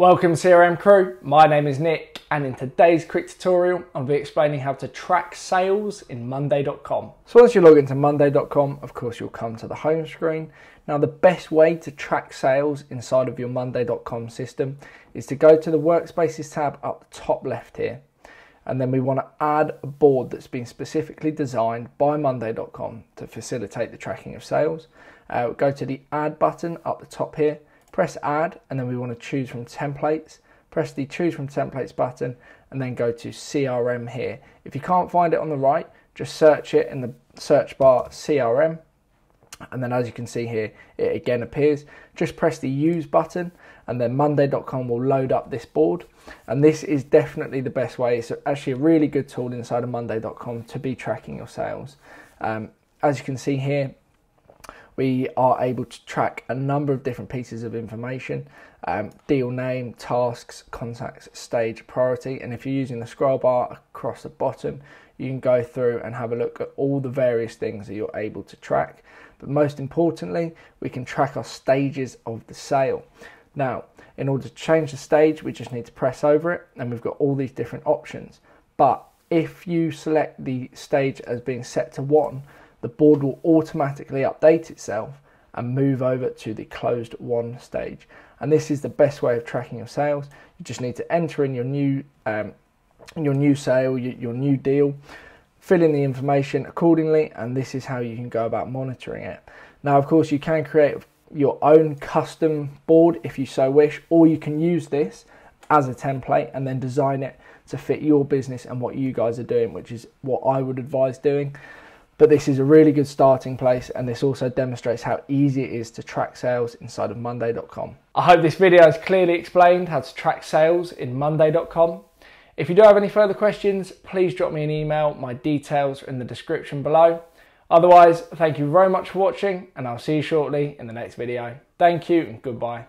Welcome CRM crew, my name is Nick and in today's quick tutorial I'll be explaining how to track sales in monday.com. So once you log into monday.com of course you'll come to the home screen. Now the best way to track sales inside of your monday.com system is to go to the workspaces tab up top left here and then we want to add a board that's been specifically designed by monday.com to facilitate the tracking of sales. Uh, go to the add button up the top here press add and then we want to choose from templates. Press the choose from templates button and then go to CRM here. If you can't find it on the right just search it in the search bar CRM and then as you can see here it again appears. Just press the use button and then monday.com will load up this board. And this is definitely the best way. It's actually a really good tool inside of monday.com to be tracking your sales. Um, as you can see here we are able to track a number of different pieces of information um, deal name, tasks, contacts, stage, priority. And if you're using the scroll bar across the bottom, you can go through and have a look at all the various things that you're able to track. But most importantly, we can track our stages of the sale. Now, in order to change the stage, we just need to press over it, and we've got all these different options. But if you select the stage as being set to won, the board will automatically update itself and move over to the closed won stage. And this is the best way of tracking your sales. You just need to enter in your new um, your new sale, your, your new deal, fill in the information accordingly, and this is how you can go about monitoring it. Now, of course, you can create your own custom board if you so wish, or you can use this as a template and then design it to fit your business and what you guys are doing, which is what I would advise doing but this is a really good starting place and this also demonstrates how easy it is to track sales inside of monday.com. I hope this video has clearly explained how to track sales in monday.com. If you do have any further questions, please drop me an email. My details are in the description below. Otherwise, thank you very much for watching and I'll see you shortly in the next video. Thank you and goodbye.